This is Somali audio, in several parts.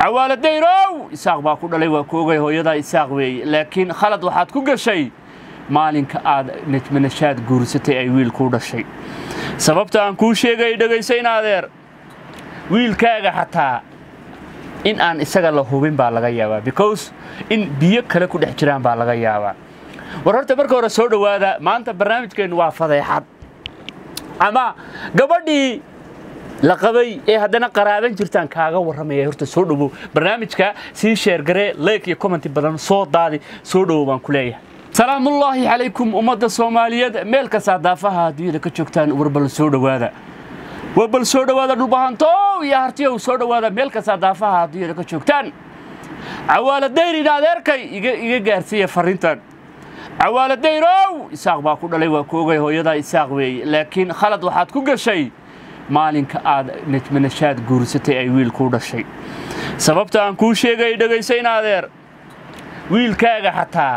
cawaaladayrow isaaq baa ku dhalay waa ku ogay hooyadaa isaaq weeye laakiin khalad waxaad ku gashay. Maalinka aad najmanashaad guursatay ay wiil kuu dhashay. Sababta aan kuu sheegay dhegayso in adeer wiilkaaga xataa in aan isaga la hubin baa laga yaabaa. Because in biyo kale ku dhex jiraan baa laga yaabaa. War horta marka hore soo dhowaada maanta barnaamijkeennu waa fadeexad. Ama gabadhii la qabay ee haddana qaraaban jirtaan kaaga warramaya horta soo dhowow barnaamijka sii sheergaree leek iyo commenti badan soo daadi soo dhowow baan ku leeyahay. Salaamullaahi calaykum ummadda soomaaliyeed meel kastaa daafaha adduunyada ka joogtaan warbal soo dhowaada. Warbal soo dhowaada dhulbahantow iyo hartiyow soo dhowaada meel kastaa daafaha adduunyada ka joogtaan. Cawaaladayrin adeerkay iga gaarsiiya farrintan. Cawaaladayrow isaaq baa ku dhalay waa ku ogay hooyadaa isaaq weeye laakiin khalad waxaad ku gashay maalinka aad najmanashaad guursatay ay wiil kuu dhashay. Sababta aan kuu sheegay dhegayso in adeer wiilkaaga xataa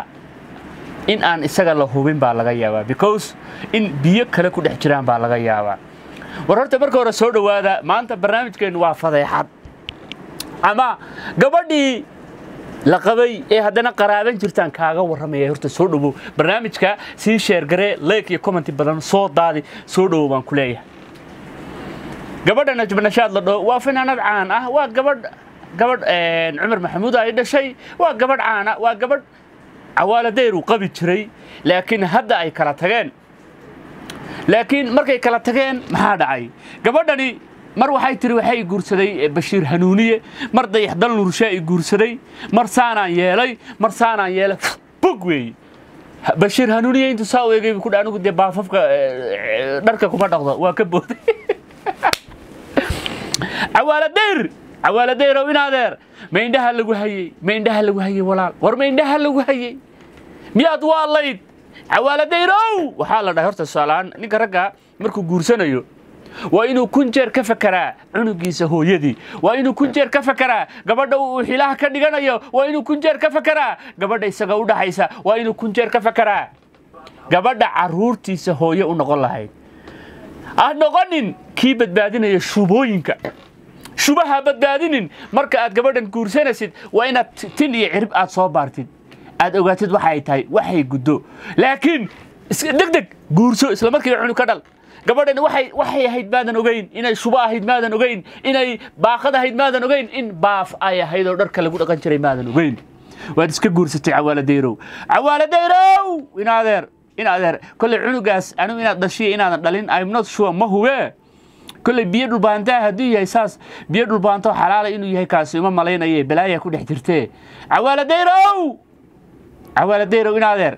in aan isaga la hubin baa laga yaabaa because in biyo kale ku dhex jiraan baa laga yaabaa. War horta marka hore soo dhowaada maanta barnaamijkeennu waa fadeexad. Ama gabadhii la qabay ee haddana qaraaban jirtaan kaaga warramaya horta soo dhowow barnaamijka sii sheergaree leek iyo commenti badan soo daadi soo dhowow baan ku leeyahay gabadha najmanashaad la dhaho waa fanaanad caan ah waa gabadh gabadh cumar maxamuud ay dhashay waa gabadh caana waa gabadh cawaaladayr uu qabi jiray laakiin hadda ay kala tageen. Laakiin markay kala tageen maxaa dhacay? Gabadhani mar waxay tiri waxay guursaday bashiir hanuuniye mar dayaxdal nurshaa i guursaday mar saanaan yeelay mar saanaan yeelay. Bog weeye bashiir hanuuniye intuu saa u egay ku anigu dee baafafka dharka kuma dhaqdo waa ka booday cawaaladayr cawaaladayrow ma indhaha lagu hayey ma indhaha lagu hayey walaal. War ma indhaha lagu hayey miyaad waalayd cawaaladayrow waxaa la dhahay horta tusaalahaan ninka ragga markuu guursanayo waa inuu kun jeer ka fakaraa cunugiisa hooyadii. Waa inuu kun jeer ka fakaraa gabadha uu xilaha ka dhiganayo. Waa inuu kun jeer ka fakaraa gabadha isaga u dhaxaysa waa inuu kun jeer ka fakaraa gabadha carruurtiisa hooye u noqon lahayd. Ha noqonin kii badbaadinaya shubooyinka shubaha badbaadinin. Marka aad gabadhan guursanaysid waa inaad tin iyo cirib aad soo baartid. Aad ogaatid waxa ay tahay waxay guddo. Laakiin degdeg guurso isla markiiba cunug ka dhal. Gabadhan waxay ahayd maadan ogeyn. Inay shubo ahayd maadan ogeyn. Inay baaqad ahayd maadan ogeyn. In baaf ay ahayd oo dharka lagu dhaqan jiray maadan ogeyn. Waad iska guursatay cawaaladayrow cawaaladayrow in adeer in adeer cunugaas anigu inaad dhashiya inaadan dhalin. I'm not sure ma hube kolley biyo dhulbaantaa hadduu yahay saas biyo dhulbaanto xalaala inuu yahay kaasi uma malaynaye balaaya ku dhex jirtee. Cawaaladayrow cawaaladayrow in adeer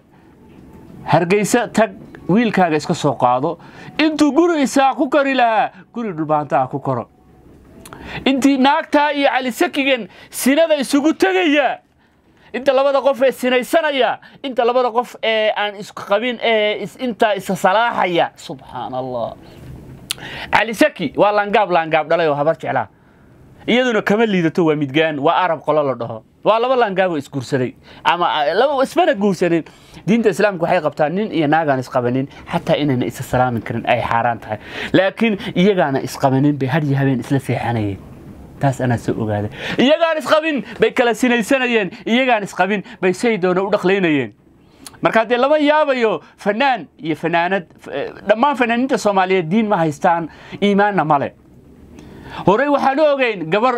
hargeysa tag wiilkaaga iska soo qaado. Intuu guri isaa ku kori lahaa guri dhulbaantaa ku koro. Intii naagtaa iyo calisakigan sinada isugu tegaya. Inta labada qof ee sinaysanaya. Inta labada qof ee aan isqabin ee intaa isa salaaxaya. Subxaan allah cali saki waa laangaab laangaab dhalay oo habar jeclaa. Iyaduna kama liidato waa midgaan waa arab qolo la dhaho. Waa laba laangaaboo isguursaday. Ama laba ismana guursanin diinta islaamka waxay qabtaa nin iyo naagaan isqabanin xataa inayna isa salaamin karin ay xaaraan tahay. Laakiin iyagaana isqabanin bay hadyo habeen isla seexanayeen. Taas anaa soo ogaaday iyagaan isqabin bay kala sinaysanayeen. Iyagaan isqabin bay say doona u dhaqlaynayeen marka haddee lama yaabayo fanaan iyo fanaanad dhammaan fanaaniinta soomaaliyeed diin ma haystaan iimaanna male horey waxaan ogeyn gabar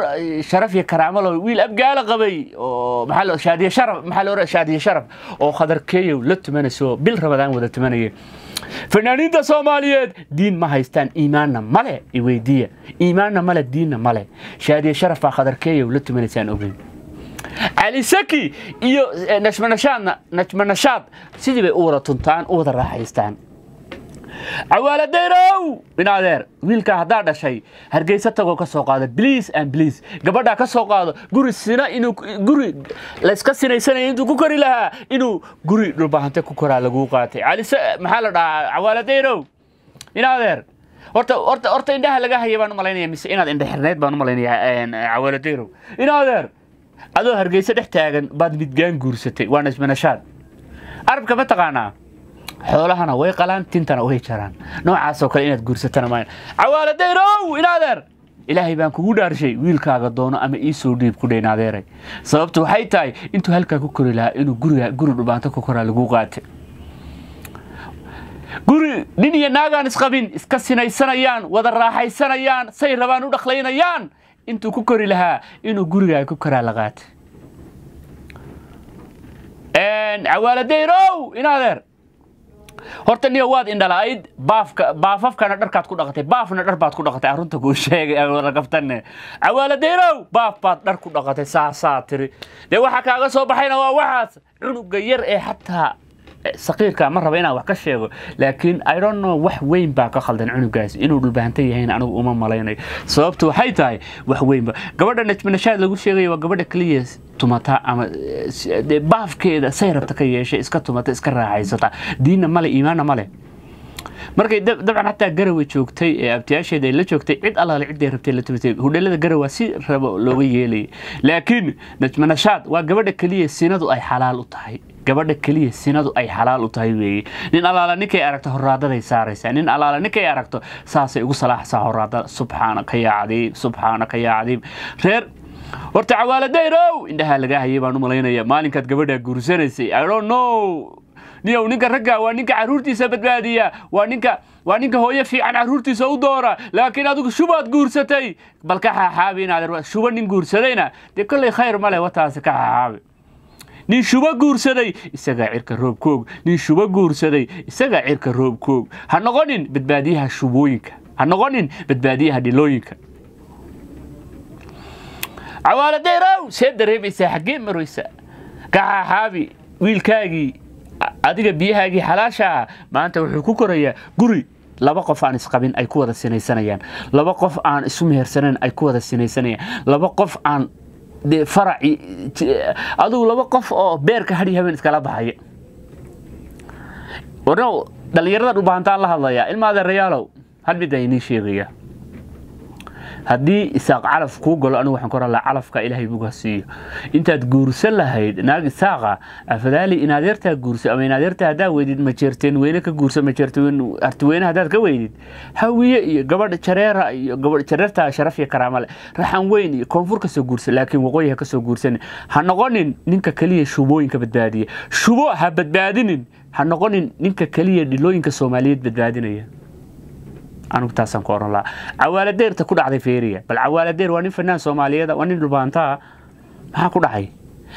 sharaf iyo karaamalo wiil abgaala qabay oo shaadiye sharaf maxaa la shaadiye sharaf oo khadarkeeyow la tumanayso bil ramadaan wada tumanaya fanaaniinta soomaaliyeed diin ma haystaan iimaanna male iweydiiya iimaanna male diinna male shaadiye sharaf baa khadarkeeyow la tumanaysaan ogeyn cali saki iyo najmanashaadna najmanashaad sidii bay u wada tuntaan u wada raaxaystaan. Cawaaladayrow in adeer wiilkaa haddaa dhashay hargeysa tagoo ka soo qaado bliis an bliis gabadhaa ka soo qaado guri sina inuu guri layska sinaysanaya intuu ku kori lahaa inuu guri dhulbahante ku koraa laguu qaatay. Calise maxaa la dhahaa? Cawaaladayrow in adeer horta horta horta indhaha laga haya baan u malaynaya mise inaad indha baan u malaynaya cawaaladayrow in adeer adoo hargeysa dhex taagan baad midgaan guursatay waa najmanashaad arabka ma taqaanaa? Xoolahana way qalaan tintana way jaraan. Noocaasoo kale inaad guursatana maa cawaaladayrow in adeer ilaahay baan kugu dhaarshay wiilkaaga doono ama ii soo dhiib ku dhayn adeeray sababtu waxay tahay intuu halkaa ku kori lahaa inuu guriga guri dhubaanto ku koraa lagu qaatay. Guri nin iyo naagaan isqabin iska sinaysanayaan wada raaxaysanayaan say rabaan u dhaqlaynayaan intuu ku kori lahaa inuu gurigaa ku koraa la qaatay. Cawaaladeyrow in adeer horta niyo waad indhalaayd baafka baafafkana dharkaad ku dhaqatay baafna dhar baad ku dhaqatay arunta kuu sheegay ragabtane cawaaladeyrow baaf baad dhar ku dhaqatay saasaa tiri. Dee waxa kaaga soo baxayna waa waxaas cunuga yar ee xataa saqiirka ma raba inaan wax ka sheego laakiin i don't know wax weyn baa ka khaldan cunugaas inuu dhulbahantan yahayna anigu uma malaynayo sababtu waxay tahay wax weynba gabadha najmanashaad lagu sheegaya waa gabadha keliya tumata ama baafkeeda say rabta ka yeeshay iska tumata iska raaxaysata diinna male iimaanna male markay dabcan xataa garawa joogtay ee abtiyaasheeda la joogtay cid allaale ciday rabtay la tumatay hudheelada garawa si rabo looga yeelayay laakiin najmanashaad waa gabadha keliya sinadu ay xalaal u tahay. Gabadha keliya sinadu ay xalaal u tahay weeye. Nin allaala ninkay aragto horaadaday saaraysaa. Nin allaala ninkay aragto saasay ugu salaaxsaa horaadada subxaanaka yaa cadiib subxaanaka yaa cadiib reer horta cawaaladayrow indhahaa lagaa hayay baan u malaynaya maalinkaad gabadhaa guursanaysay i don't know niyow ninka ragga waa ninka caruurtiisa badbaadiya. Waa ninka waa ninka hooyo fiican caruurtiisa u doora. Laakiin adigu shubaad guursatay. Bal ka xaaxaabi inaad shuba nin guursadayna dee kolley khayr male wataasi ka xaaxaabi nin shuba guursaday isagaa cirka roobkoog nin shuba guursaday isagaa cirka roobkoog ha noqonin badbaadiyaha shubooyinka. Ha noqonin badbaadiyaha dhilooyinka cawaaladeyrow see dareemaysaa xaggee maraysa ka xaaxaabi wiilkaagii adiga biyahaagii xalaasha ah maanta wuxuu ku korayaa guri laba qof aan isqabin ay ku wada sinaysanayaan. Laba qof aan isu mehersanayn ay ku wada sinaysanayaan. Laba qof aan de faraci adugu laba qof oo beerka hadhi habeen iskala baxaya. Warno dhallinyarada dhubahantaan la hadlayaa. Ilma adeerayaalow hal mid aan inii sheegaya haddii isaaq calaf kuu galo anigu waxaan ku oran lahaa calafka ilaahay buga siiyo. Intaad guursan lahayd naag isaaqa afadaali inadeertaa guursa ama inadeertaa haddaa weydid majeerteen weyne ka guursa majeerteen artiweyne haddaad ka weydid hawiye iyo gabadha jareera iyo gabadh jareertaa sharaf iyo karaama raxan weyn iyo koonfur ka soo guursa laakiin waqooyi ha ka soo guursanin ha noqonin ninka keliya shubooyinka badbaadiya. Shubo ha badbaadinin ha noqonin ninka keliya dhilooyinka soomaaliyeed badbaadinaya anigu taasaan ku oran lahaa. Cawaaladeerta ku dhacday feeriya. Bal cawaaladeer waa nin fanaan soomaaliyeed waa nin dhulbaantaa maxaa ku dhacay?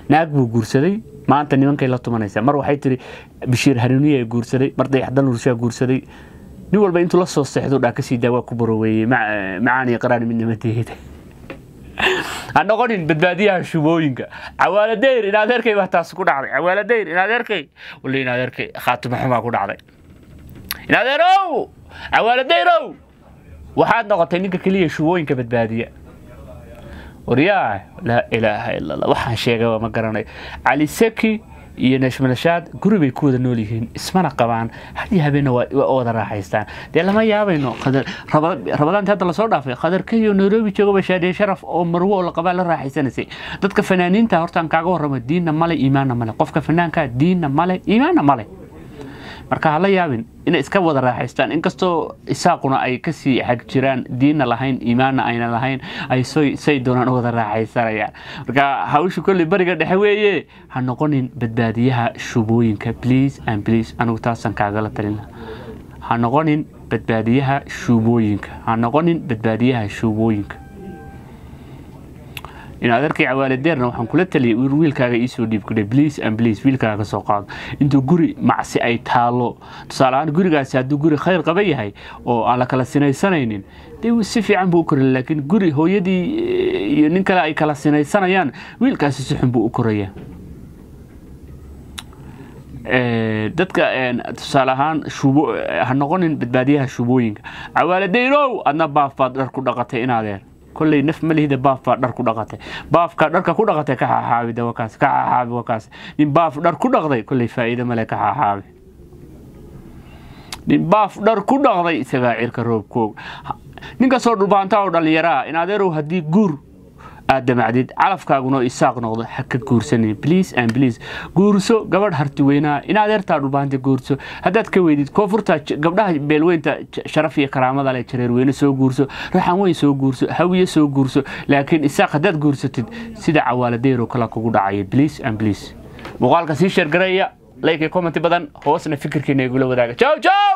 Naag buu guursaday. Maanta nimankay la tumanaysaa mar waxay tiri bashiir hanuuniya guursaday. Mar dayaxdan urshaa guursaday. Nin walba intuu la soo seexdo dhaa ka sii daa ku baroweeyey macaani qaraan midnimadeeda ha noqonin badbaadiyaha shubooyinka. Cawaaladeer in baa taas ku dhacday. Cawaaladeer in walla in adeerkay xumaa ku dhacday. In cawaaladayrow waxaad noqotay ninka keliya shubooyinka badbaadiya. Waryaa laa ilaaha ila allah waxaan sheegay waa ma garanay. Cali saki iyo nashmalashaad guri bay ku wada nool yihiin. Ismana qabaan. Had iyo habeenna waa wada raaxaystaan. Dee lama yaabayno? Rabadaanti hadda la soo dhaafay. Khadarkayo nairobi jooga bashaadee sharaf oo marwo oo la qabaa la raaxaysanaysay dadka fanaaniinta horta aan kaaga warramo diinna male iimaanna male qofka fanaanka diinna male iimaanna male marka hala yaabin inay iska wada raaxaystaan. Inkastoo isaaquna ay ka sii xag jiraan diinna lahayn iimaanna ayna lahayn ay say doonaan u wada raaxaysanayaan marka hawsha kolley bariga dhexe weeye ha noqonin badbaadiyaha shubooyinka. Please and please anigu taasaan kaagala talina ha noqonin badbaadiyaha shubooyinka. Ha noqonin badbaadiyaha shubooyinka in adeerkay cawaaladeerna waxaan kula taliyay wiilkaaga iisoo dhiib kudhe bliis and bliis wiilkaaga ka soo qaado intuu guri macsi ay taalo tusaale ahaan gurigaasi hadduu guri khayr qaba yahay oo aan la kala sinaysanaynin dee si fiican buu u koraya laakiin guri hooyadii iyo nin kale ay kala sinaysanayaan wiilkaasi si xun buu u koraya dadka tusaale ahaan ha noqonin badbaadiyaha shubooyinka cawaaladeynow adna baaf dhar ku dhaqatay inadeer kolley naf ma lihida baaf baa dhar ku dhaqatay. Baafka dharka ku dhaqatay ka xaaxaabi de wakaas ka xaaxaabi wakaas. Nin baaf dhar ku dhaqday kolley faa'iido male ka xaaxaabi nin baaf dhar ku dhaqday isagaa cirka roobkoog. Nin kastoo dhulbaantaa oo dhallinyaraa in adeerow haddii guur aad damacdid calafkaaguna isaaq noqdo ha ka guursanin bliis and bliis guurso gabadh hartiweynaa in adeertaa dhubaanta guurso. Haddaad ka weydid koonfurta gabdhaha beelweynta sharaf iyo karaamada leh jareerweyne soo guurso raxan weyn soo guurso hawiye soo guurso laakiin isaaq haddaad guursatid sida cawaaladeero kale kugu dhacaya bliis and bliis muuqaalka sii sheergaraya laykay commenti badan hoosna fikirkiina igula wadaaga. Jow jow